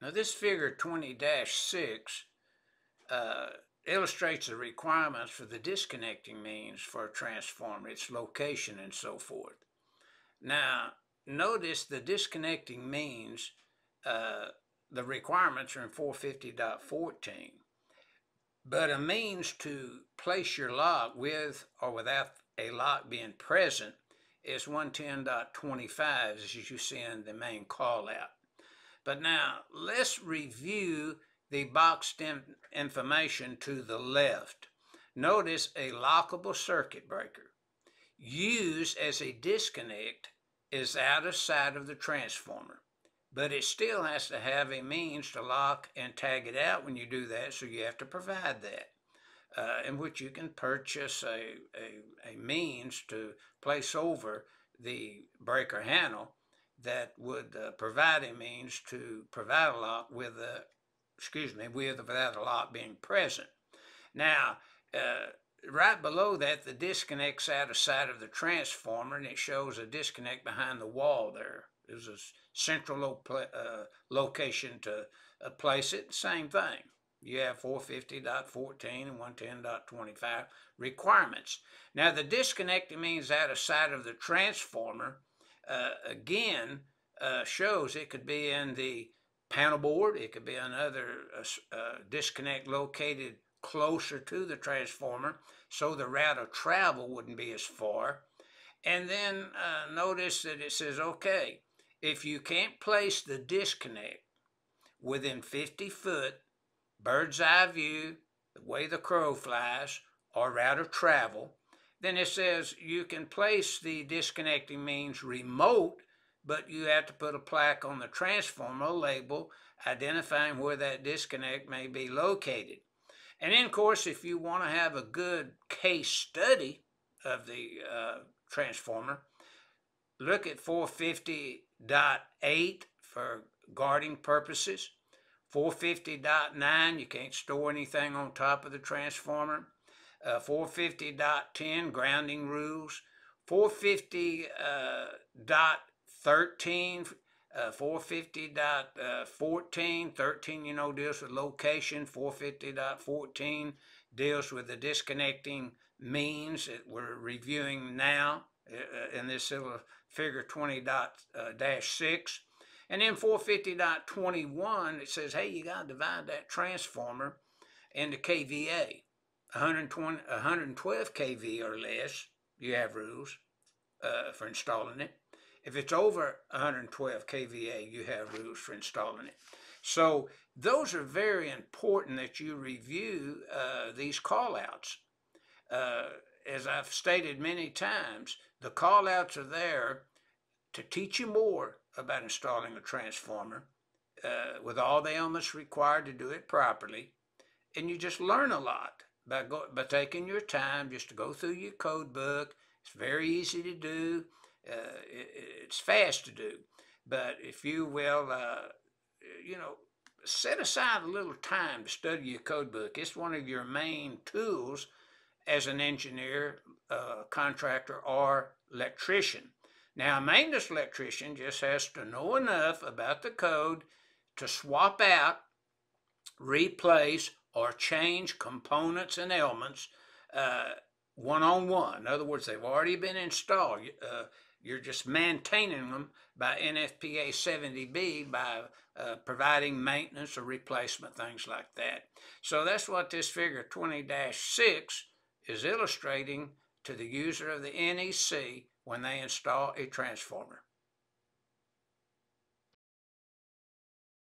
Now this figure 20-6 uh, illustrates the requirements for the disconnecting means for a transformer, its location and so forth. Now notice the disconnecting means, uh, the requirements are in 450.14, but a means to place your lock with or without a lock being present is 110.25 as you see in the main call out. But now let's review the boxed in information to the left. Notice a lockable circuit breaker. Used as a disconnect is out of sight of the transformer, but it still has to have a means to lock and tag it out when you do that, so you have to provide that. Uh, in which you can purchase a, a, a means to place over the breaker handle that would uh, provide a means to provide a lock with excuse me, with or without a lock being present. Now, uh, right below that, the disconnect's out of sight of the transformer, and it shows a disconnect behind the wall there. There's a central lo uh, location to uh, place it. Same thing. You have 450.14 and 110.25 requirements. Now, the disconnect means out of sight of the transformer uh, again uh, shows it could be in the panel board, it could be another uh, uh, disconnect located closer to the transformer so the route of travel wouldn't be as far. And then uh, notice that it says, okay, if you can't place the disconnect within 50 foot, bird's eye view, the way the crow flies, or route of travel, then it says you can place the disconnecting means remote, but you have to put a plaque on the transformer label identifying where that disconnect may be located. And then, of course, if you want to have a good case study of the uh, transformer, look at 450.8 for guarding purposes. 450.9, you can't store anything on top of the transformer uh, 450.10 grounding rules, 450.13, uh, 450.14, uh, 13, you know, deals with location, 450.14 deals with the disconnecting means that we're reviewing now uh, uh in this little figure 20.6. Uh, and then 450.21, it says, hey, you got to divide that transformer into KVA. 120, 112 kV or less, you have rules uh, for installing it. If it's over 112 kVA, you have rules for installing it. So those are very important that you review uh, these callouts. Uh, as I've stated many times, the callouts are there to teach you more about installing a transformer uh, with all the elements required to do it properly, and you just learn a lot by, go, by taking your time just to go through your code book. It's very easy to do. Uh, it, it's fast to do. But if you will, uh, you know, set aside a little time to study your code book. It's one of your main tools as an engineer, uh, contractor, or electrician. Now, a maintenance electrician just has to know enough about the code to swap out, replace, or change components and elements uh, one on one. In other words, they've already been installed. Uh, you're just maintaining them by NFPA 70B by uh, providing maintenance or replacement, things like that. So that's what this figure 20 6 is illustrating to the user of the NEC when they install a transformer.